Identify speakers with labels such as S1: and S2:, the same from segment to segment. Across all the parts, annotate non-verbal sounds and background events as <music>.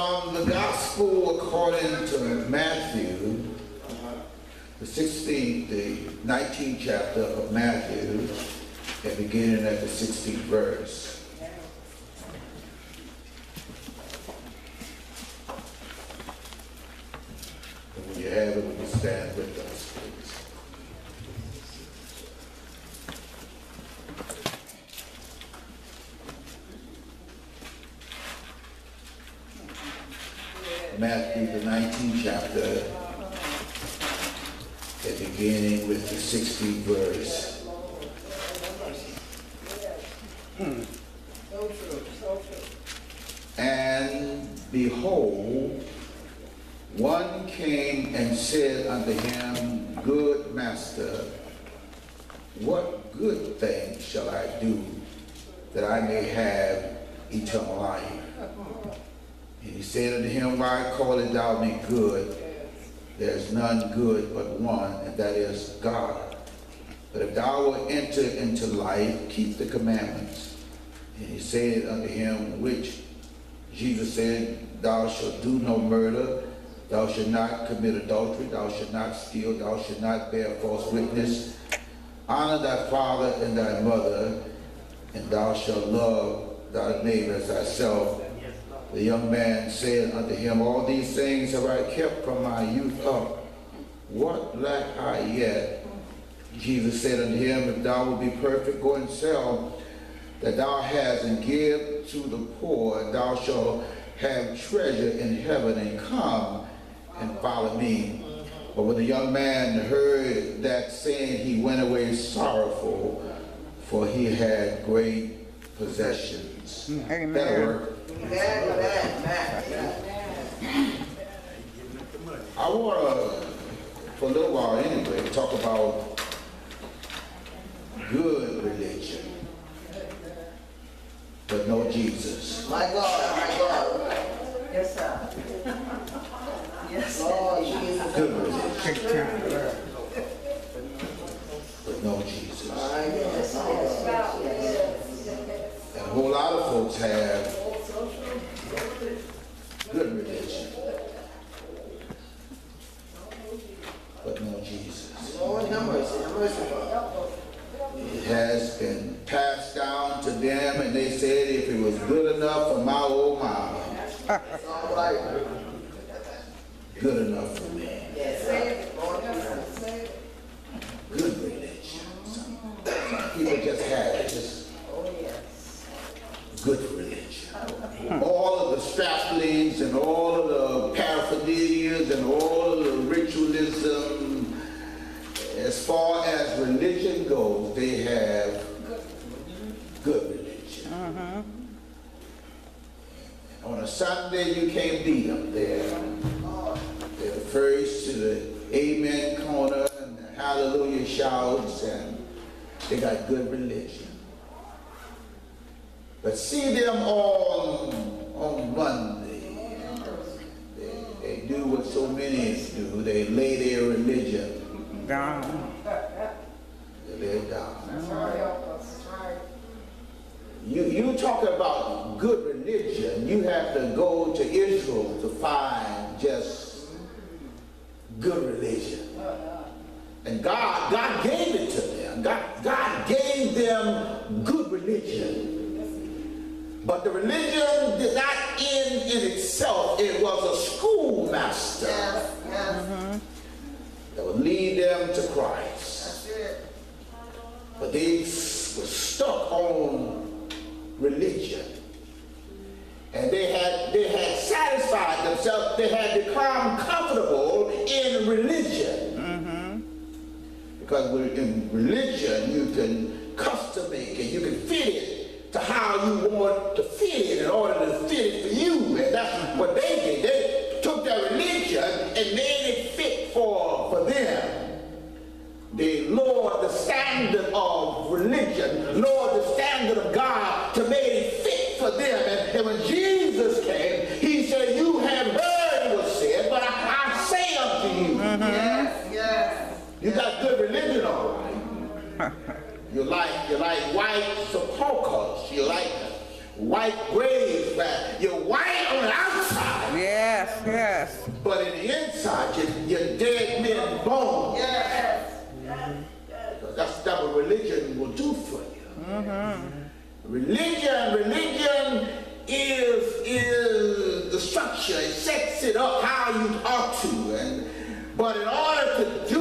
S1: From the Gospel according to Matthew, the 16th, the 19th chapter of Matthew, and beginning at the 16th verse. And when you have it, will you stand with us, please? Matthew, the 19th chapter, and beginning with the 16th verse.
S2: So true, so true.
S1: And behold, one came and said unto him, Good master, what good thing shall I do that I may have eternal life? And he said unto him, Why callest thou me good? There is none good but one, and that is God. But if thou wilt enter into life, keep the commandments. And he said unto him, Which? Jesus said, Thou shalt do no murder, thou shalt not commit adultery, thou shalt not steal, thou shalt not bear false witness. Honor thy father and thy mother, and thou shalt love thy neighbor as thyself. The young man said unto him, All these things have I kept from my youth up. What lack I yet? Jesus said unto him, If thou wilt be perfect, go and sell that thou hast and give to the poor, and thou shalt have treasure in heaven, and come and follow me. But when the young man heard that saying, he went away sorrowful, for he had great possessions.
S3: Amen.
S1: work.
S2: Amen, amen.
S1: I want to, for a little while anyway, talk about good religion, but no Jesus.
S2: My God, my God.
S4: Yes, sir. Yes.
S2: Lord oh, Jesus.
S1: Good religion, but no Jesus.
S2: My God.
S1: And a whole lot of folks have good religion. But no Jesus.
S2: Lord have mercy, have mercy,
S1: It has been passed down to them, and they said if it was good enough for my old mama,
S2: It's all right.
S1: good enough for me. Good religion. People just have just good religion. All of the straplings and all of the paraphernalias and all of the ritualism, as far as religion goes, they have good religion. On a Sunday, you can't beat them. They're, they're the first to the amen corner and the hallelujah shouts, and they got good religion. But see them on, on Monday. They, they do what so many do. They lay their religion
S3: Down.
S1: they lay it down. You, you talk about good religion, you have to go to Israel to find just good religion. And God, God gave it to them. God, God gave them good religion. But the religion did not end in itself. It was a schoolmaster
S2: Yes, yes.
S1: that would lead them to Christ. But they were stuck on religion. And they had, they had satisfied themselves, they had become comfortable in religion. Mm-hmm. Because with- in religion, you can custom make it, you can fit it to how you want to fit it in order to fit it for you. And that's what they did. They took their religion and made it fit for, for them they lowered the standard of religion, lowered the standard of God to make it fit for them. And, and when Jesus came, he said, you have heard it was said, but I, I say unto you,
S2: Yes, yes.
S1: you got good religion all right. You like, you like white sepulchres, you like white graves, but you're white on the outside,
S3: Yes, yes.
S1: but in the inside, you're, you're dead men bones.
S2: Yes.
S1: Because that's, that's what religion will do for you. Mm-hmm. Religion, religion is, is the structure. It sets it up how you ought to. And, but in order to do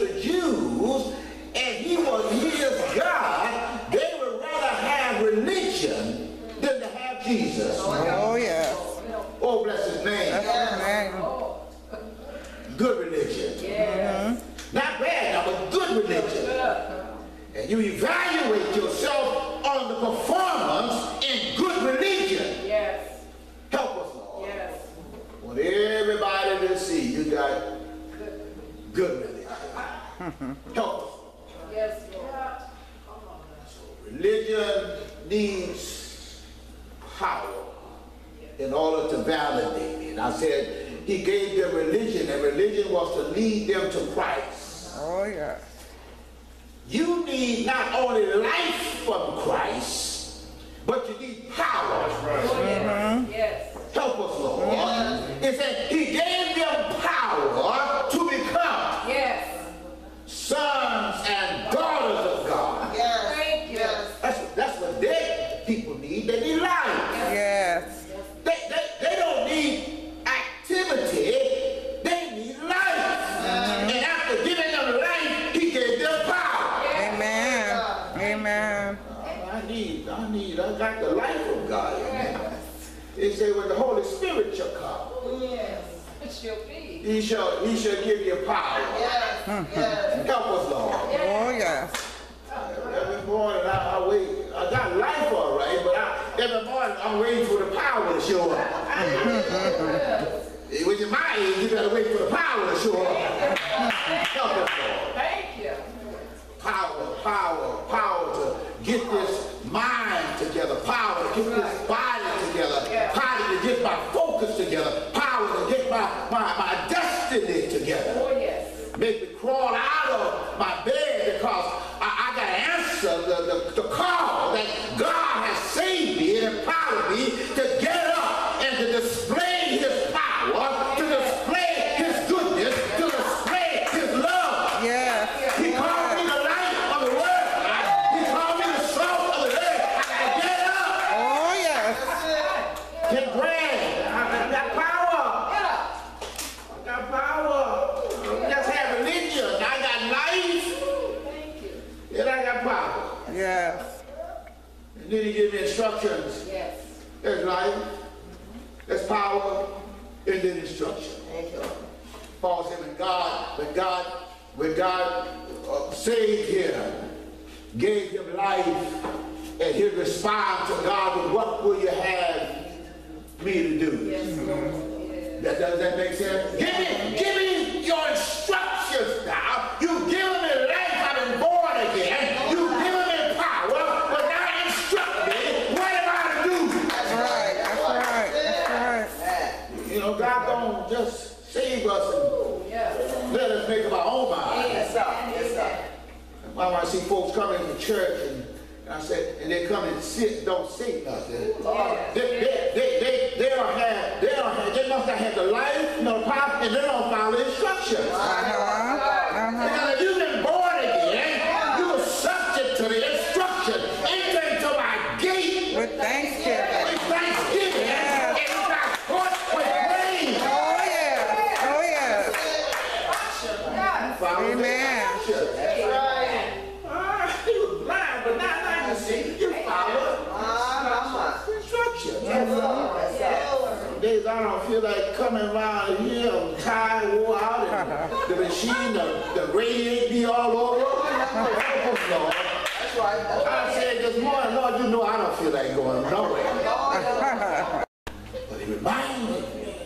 S1: the Jews and he was his God, they would rather have religion than to have Jesus.
S3: Oh, yes.
S1: Oh, bless his name.
S3: That's his name.
S1: Good religion. Not bad, now, but good religion. And you evaluate yourself on the performance in good religion.
S4: Yes,
S1: Help us, Lord.
S4: yes.
S1: Want everybody to see you got good religion. Help us.
S4: Yes, Lord.
S1: Religion needs power in order to validate it. I said he gave them religion, and religion was to lead them to Christ.
S3: Oh, yes.
S1: You need not only life from Christ, but you need power.
S4: Oh, yes, yes.
S1: Help us, Lord. It said he gave them power to become
S4: Yes.
S1: sons and daughters of God.
S2: Yes.
S4: Thank you.
S2: Yes.
S1: That's, that's what they people need. They need life.
S3: Yes.
S1: They, they, they don't need activity. They need life. And after giving them life, he gave them power.
S3: Amen. Amen.
S1: I need, I need, I got the life of God in me. He said, when the Holy Spirit shall come, oh,
S4: Yes. It shall be.
S1: he shall, he shall give you power.
S2: Yes. Hmm. Yes.
S1: Help us, Lord.
S3: Oh, yes.
S1: Every morning I, I wait, I got life all right, but I, every morning I'm waiting for the power to show up. When you're my age, you gotta wait for the power to show up. Help us, Lord. Power, power, power to get this mind together, power to get this body together, power to get my focus together, power to get my, my, my destiny together.
S4: Oh, yes.
S1: Make me crawl out of my bed because I, I got to answer the, the, the call that God has saved me and empowered me to get up and to display his power, to display his goodness, to display his love.
S3: Yes.
S1: He called me the light of the world. He called me the salt of the earth. I gotta get up.
S3: Oh, yes.
S1: Get brand. I, I got power.
S4: Get up.
S1: I got power. I just have religion. I got life.
S4: Thank you.
S1: And I got power.
S3: Yes.
S1: And then he gave me instructions.
S4: Yes.
S1: There's life. There's power. And then instruction.
S2: Thank you.
S1: Paul said when God, when God, when God uh, saved him, gave him life, and he responded to God with what will you have me to do?
S4: Yes, Lord. Yes.
S1: That, does that make sense? Give me, give me your instructions now. You've given me life, I've been born again. You've given me power, but now instruct me. What am I to do?
S3: That's right. That's right. That's right.
S1: You know, God don't just save us and
S4: Yes.
S1: let us make up our own mind.
S2: Yes, sir. Yes, sir.
S1: Why when I see folks coming to church and, and I said, and they come and sit, don't say nothing.
S4: Yes.
S1: They, they, they, they, they don't have, they don't have, they must not have the life, no power, and they don't follow instructions.
S3: Uh-huh. Uh-huh.
S1: The radiator be all over. Help us, Lord.
S2: That's right. That's right.
S1: I said this morning, Lord, you know I don't feel like going nowhere. <laughs> But he reminded me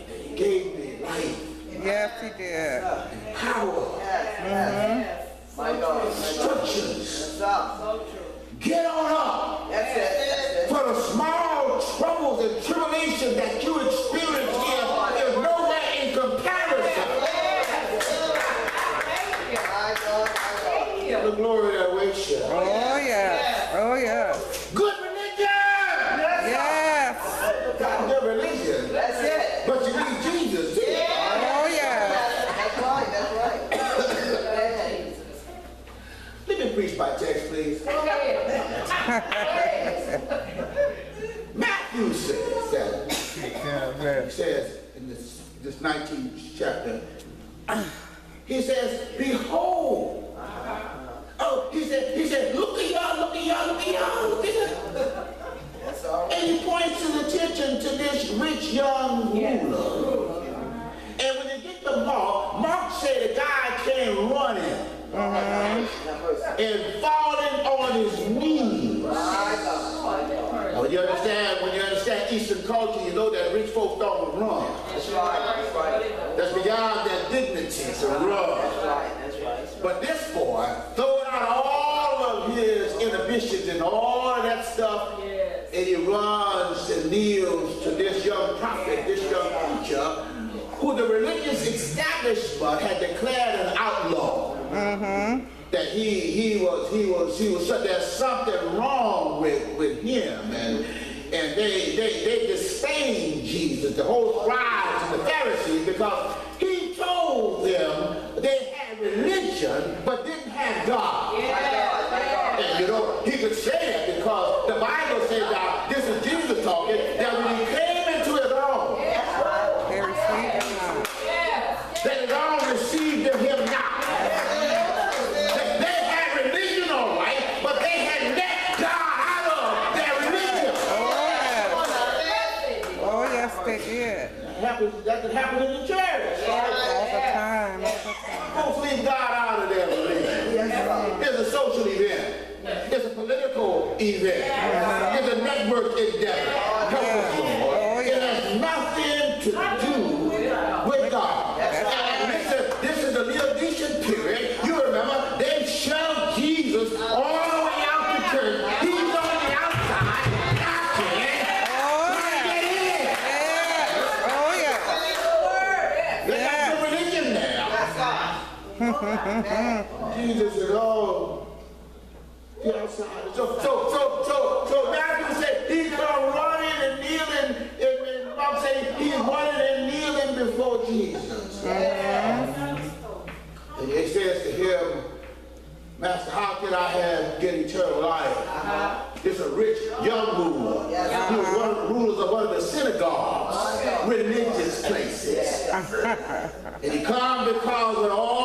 S1: that he gave me life
S3: Yes, he did.
S1: and power,
S2: Yes, mm-hmm. yes. My God. My God.
S1: instructions.
S2: Yes.
S4: So true.
S1: Get on up.
S2: That's it. That's it.
S1: For the small troubles and tribulations that you experience here is nowhere in comparison
S4: Thank you. Hallelujah.
S1: The glory that waits you.
S3: Oh, yes. Oh, yes.
S1: Good religion!
S3: Yes.
S1: Got good religion.
S2: That's it.
S1: But you need Jesus too.
S3: Oh, yes.
S2: That's right, that's right. Amen.
S1: Let me preach by text, please.
S4: Go ahead. <laughs>
S1: Matthew says that.
S3: Yeah,
S1: He says in this, this 19th chapter, he says, Behold. Oh, he said, he said, look at y'all, look at y'all, look at y'all, look at y'all.
S2: That's all right.
S1: And he points his attention to this rich young ruler. And when they get to Mark, Mark said the guy came running
S2: Have mercy.
S1: and falling on his knees.
S2: My God.
S1: Now, when you understand, when you understand Eastern culture, you know that rich folks don't run.
S2: That's right, that's right.
S1: That's beyond their dignity to run.
S2: That's right, that's right.
S1: But this boy, throwing out all of his inhibitions and all of that stuff,
S4: Yes.
S1: and he runs and kneels to this young prophet, this young preacher, who the religious establishment had declared an outlaw. Mm-hmm. That he he was he was he was said there's something wrong with with him and and they they they disdained Jesus, the whole scribes and the Pharisees, because he told them they had religion but didn't have God, event. Uh-huh. It's a network endeavor. Help us, Lord.
S3: Oh,
S1: It has nothing to do with God. And listen, this is the Laodicean period. You remember, they shoved Jesus all the way out to church. He's on the outside, oh, knocking,
S3: Oh,
S1: trying to
S3: yes.
S1: get
S3: Yes. Oh, yes.
S1: in. They got the religion now. <laughs> Jesus is all So, so, so, so, so Matthew said he's gonna running and kneeling, and, and say he's running and kneeling before Jesus. And he says to him, Master, how can I have get eternal life? Uh-huh. This a rich young ruler. He was one of the rulers of one of the synagogues, religious places. And he come because of all of his money.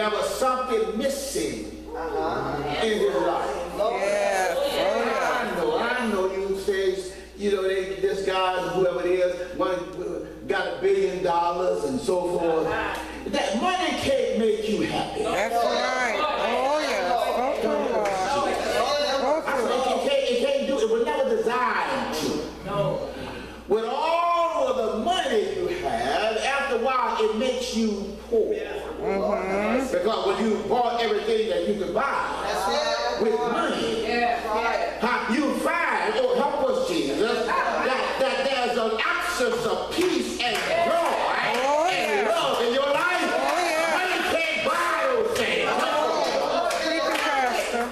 S1: There was something missing in his life.
S3: Yes. Oh, yes.
S1: I know, I know you say, you know, they, this guy, whoever it is, one, got a billion dollars and so forth. That money can't make you happy.
S3: That's oh, right. Oh, yes. Go through, Lord. Go
S1: I said, it can't, it can't do it. It was never designed to. No. With all of the money you have, after a while, it makes you poor. Mm-hmm. Because when you bought everything that you could buy with money, how you find, oh, help us, Jesus, that, that there's an absence of peace and joy
S3: Oh,
S1: and
S3: yeah.
S1: love in your life.
S3: Oh, yeah.
S1: Money can't buy those things.
S3: Preach it, Pastor.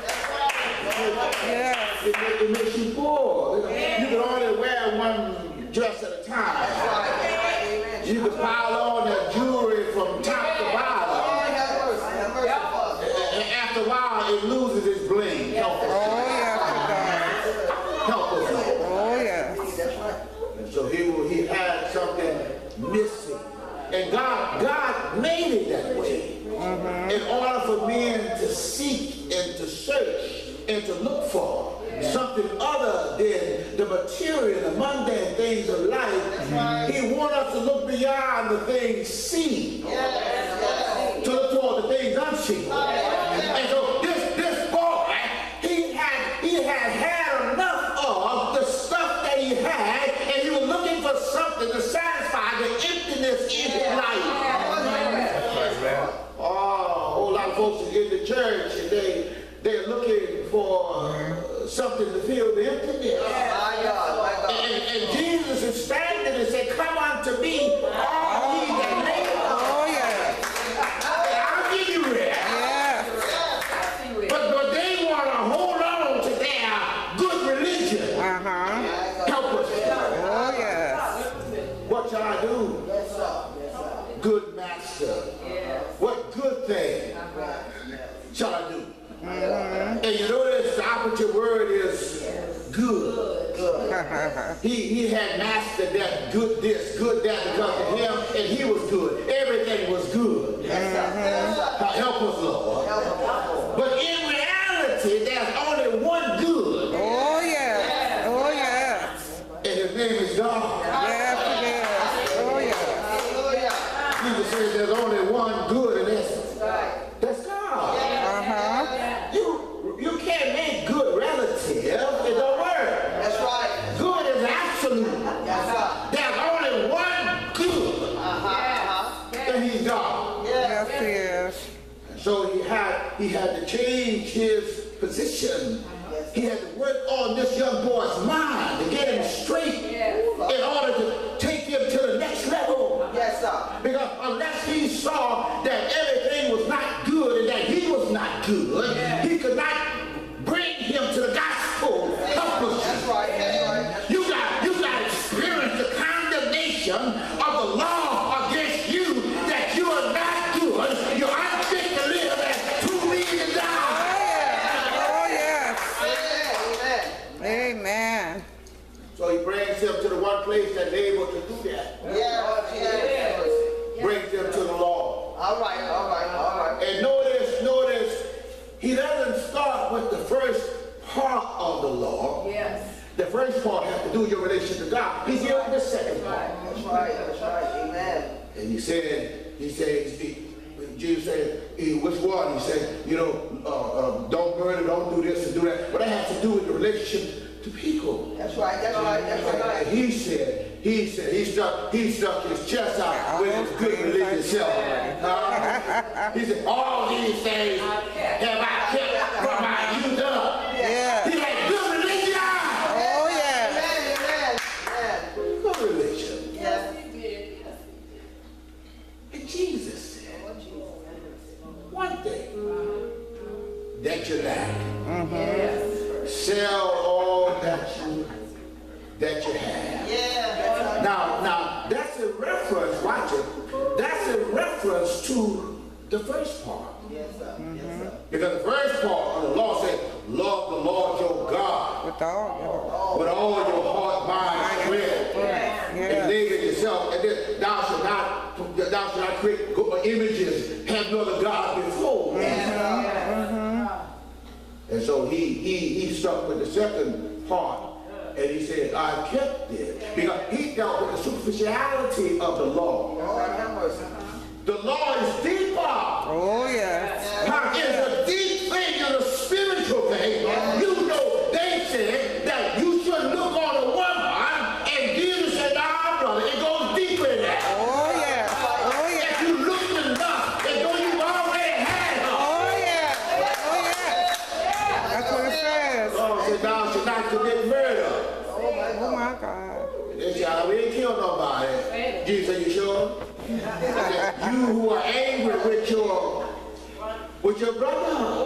S3: Yes.
S1: It, ma- it makes you poor. You can only wear one dress at a time. You can pile on that jewelry from top to bottom. And after a while, it loses its bling. Help us.
S3: Oh, yes,
S1: Help us.
S3: it
S1: Lord.
S3: does. Oh, yes.
S1: And so he will, he had something missing. And God, God made it that way. In order for men to seek and to search and to look for something other than the material, the mundane things of life. He wants us to look beyond the things seen. To look toward the things unseen. And so this, this boy, he had, he had had enough of the stuff that he had, and he was looking for something to satisfy the emptiness in his life. Oh, a whole lot of folks in the church, and they, they're looking for something to fill the emptiness. He, he had mastered that good this, good that because of him, and he was good. To the one place that's able to do that.
S2: Amen. Yeah. Yes.
S1: Brings him to the law.
S2: All right. All right. All right.
S1: And notice, notice, he doesn't start with the first part of the law.
S4: Yes.
S1: The first part has to do with your relation to God. He's here with the second part.
S2: That's right. That's right. Amen.
S1: And he said, he said, he, Jesus said, eh, which one? He said, you know, uh, uh, don't murder, don't do this and do that. But that has to do with the relation to people.
S2: That's right. That's right. That's right.
S1: and he said, he said, he stuck, he stuck his chest out with his good religious self. Uh, he said, all these things have I kept from my youth up.
S3: Yeah.
S1: He had good religion.
S3: Oh, yes.
S2: Amen. Amen. Amen.
S1: Good religion.
S2: Yes.
S4: He did. Yes.
S1: And Jesus said, one thing that you lack.
S4: Yes.
S1: Sell all that you that you have.
S2: Yeah.
S1: Now, now that's a reference. Watch it. That's a reference to the first part.
S2: Yes, sir. Yes, sir.
S1: Because the first part of the law said, "Love the Lord your God
S3: With all
S1: with all your heart, mind, strength,
S3: your
S1: and
S3: Yeah.
S1: neighbor yourself." And then thou shalt not, thou shalt not create images, have no other God before. Mm -hmm. And so he he he stuck with the second part. And he said, I kept it. Because he dealt with the superficiality of the law.
S2: Lord have mercy.
S1: The law is deeper.
S3: Oh, yes.
S1: Now, it's a you who are angry with your, with your brother.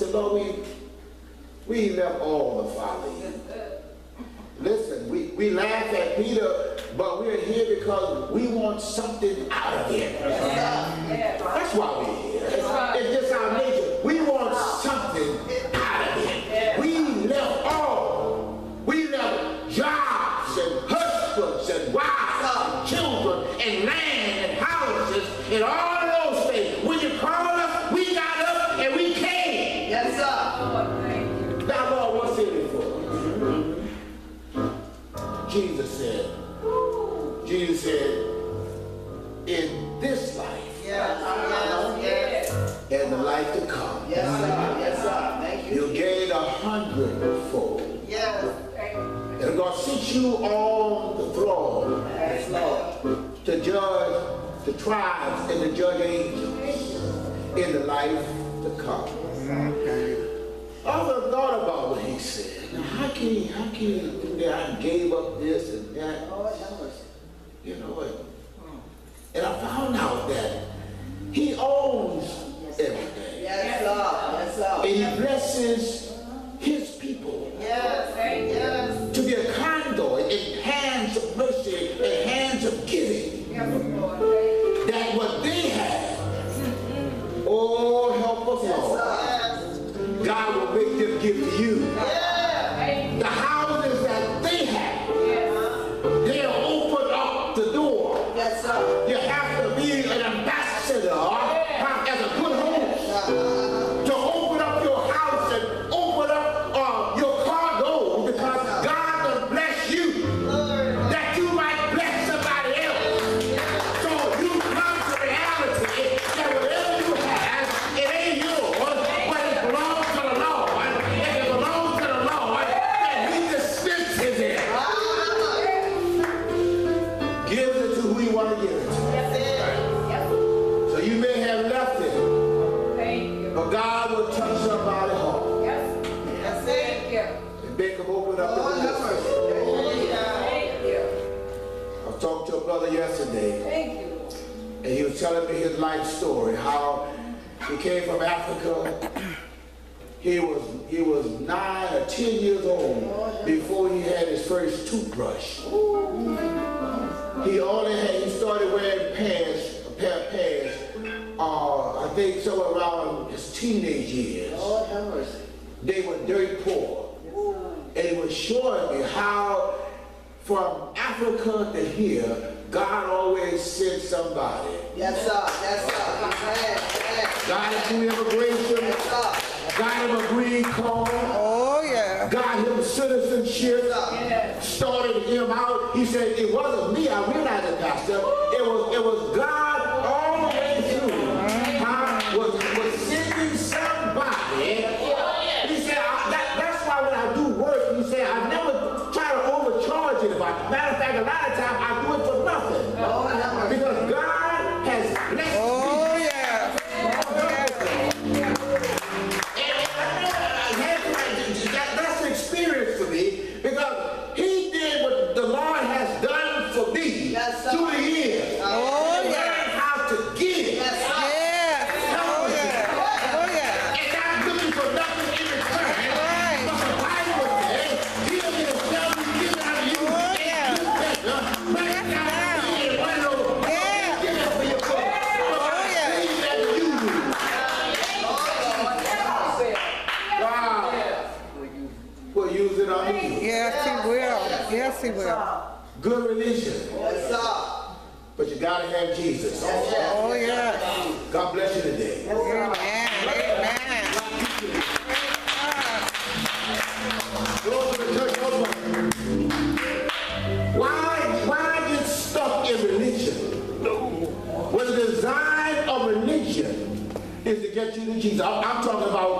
S1: Sister Lomi, we left all the followers. Listen, we, we laugh at Peter, but we're here because we want something out of
S4: him.
S1: That's why we tribes and the judge angels in the life to come. Okay. I often thought about what he said. Now, how can he, how can he do that? I gave up this and that. You know, what? came from Africa. He was, he was nine or 10 years old before he had his first toothbrush. He only had, he started wearing pants, a pair of pants, uh, I think somewhere around his teenage years. They were dirt poor. And it was showing me how from Africa to here, God always sent somebody
S2: Yes, sir. Yes, sir. Amen.
S1: God him immigration,
S2: Yes, sir.
S1: got him a green card,
S3: Oh, yeah.
S1: got him citizenship,
S4: Yes.
S1: started him out. He said, it wasn't me, I realized it, Pastor. It was, it was God
S2: Yes,
S1: he will. Good religion.
S2: Yes, sir.
S1: But you gotta have Jesus.
S3: Oh, yeah.
S1: God bless you today.
S3: Amen. Amen.
S1: Go to the church open. Why, why get stuck in religion? Well, the design of religion is to get you to Jesus. I'm, I'm talking about, I'm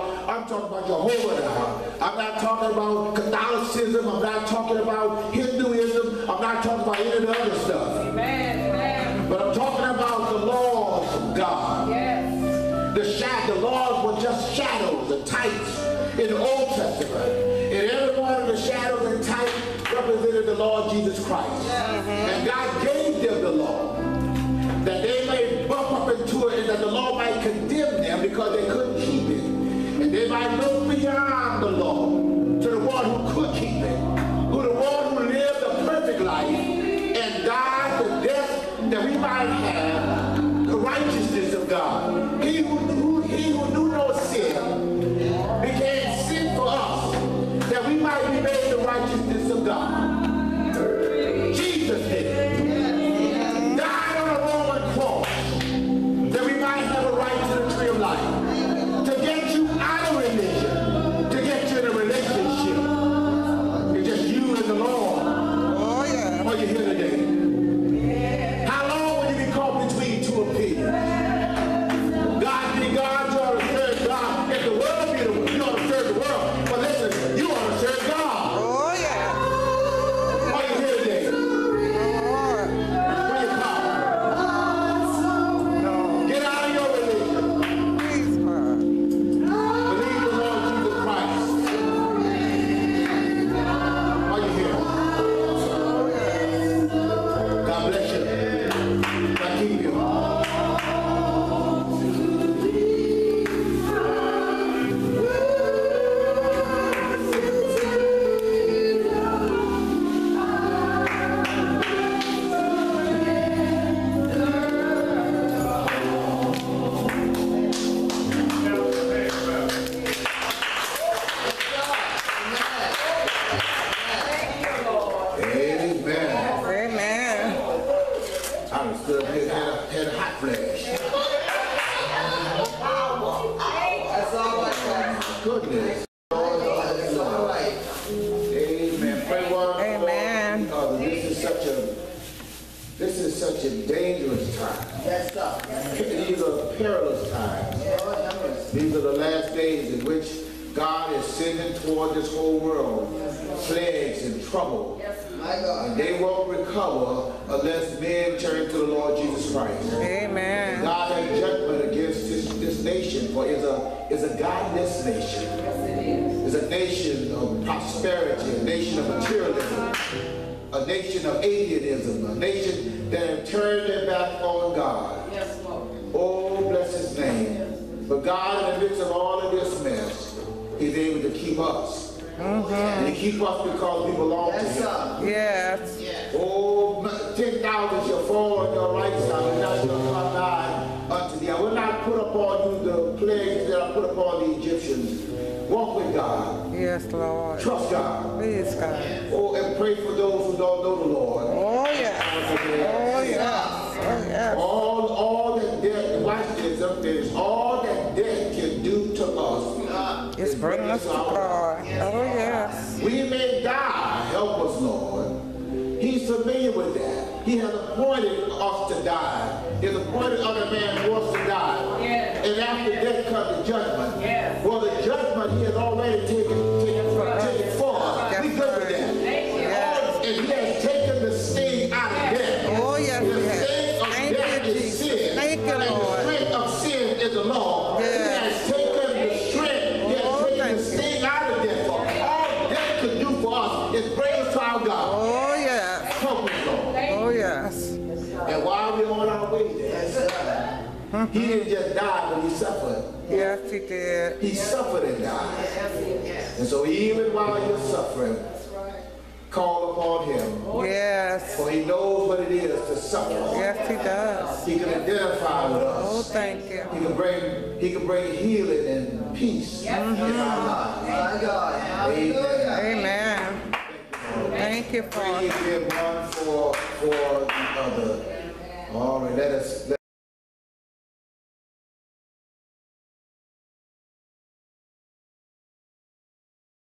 S1: talking about Jehovah now. I'm not talking about Catholicism. I'm not talking about Hinduism. I'm not talking about any of the other stuff.
S4: Amen. Amen.
S1: But I'm talking about the laws of God.
S4: Yes.
S1: The shadow, the laws were just shadows and types in the Old Testament. And every one of the shadows and types represented the Lord Jesus Christ. And God gave them the law that they may bump up into it and that the law might condemn them because they couldn't keep it. I look beyond the law I was had a, had a hot flash.
S2: That's all right, sir.
S1: Goodness.
S2: That's all right.
S1: Amen. Pray one.
S3: Amen.
S1: Because this is such a, this is such a dangerous time.
S2: Yes, sir.
S1: These are perilous times.
S2: Lord.
S1: These are the last days in which God is sending toward this whole world plagues and trouble.
S2: Yes, My God.
S1: And recover unless men turn to the Lord Jesus Christ.
S3: Amen.
S1: God has judgment against this, this nation, for it's a, it's a godless nation. It's a nation of prosperity, a nation of materialism, a nation of atheism, a nation that have turned their back on God.
S4: Yes, Lord.
S1: Oh, bless his name. But God, in the midst of all of this mess, He's able to keep us. Mm-hmm. And He keep us because we belong to
S2: Yes,
S1: Him.
S2: sir.
S3: Yes.
S1: Oh, ten thousand shall fall on your right side, and thou shalt come nigh unto thee. I will not put upon you the plagues that I put upon the Egyptians. Walk with God.
S3: Yes. Lord.
S1: Trust God.
S3: Please, God.
S1: Oh, and pray for those who don't know the Lord.
S3: Oh, yes. Oh, yes. Oh, yes.
S1: All, all that death, watch this uh, up there, is all that death can do to us.
S3: It's bringing us to God. Oh, yes.
S1: We may die, help us, Lord. Familiar with that. He has appointed us to die. He has appointed other man for us to die.
S4: Yes.
S1: And after death comes the judgment.
S4: Yes.
S1: Well, the judgment he has already he didn't just die, but he suffered.
S3: Yes, he did.
S1: He suffered and died. And so even while you're suffering, call upon him.
S3: Yes.
S1: For he knows what it is to suffer.
S3: Yes, he does.
S1: He can identify with us.
S3: Oh, thank you.
S1: He can bring, he can bring healing and peace in our lives.
S2: My God. Hallelujah.
S3: Amen. Thank you,
S1: Pray
S3: Father.
S1: ye one for, for the other. All right, let us. Let